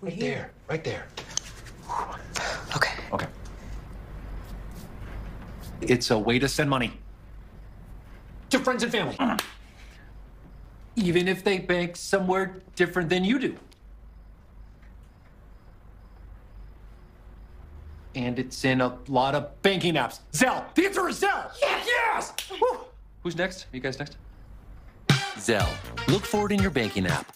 Right there. Right there. Okay. Okay. It's a way to send money. To friends and family. Mm-hmm. Even if they bank somewhere different than you do. And it's in a lot of banking apps. Zelle, The answer is Zelle. Yes. Yes. Who's next? Are you guys next? Zelle, Look for it in your banking app.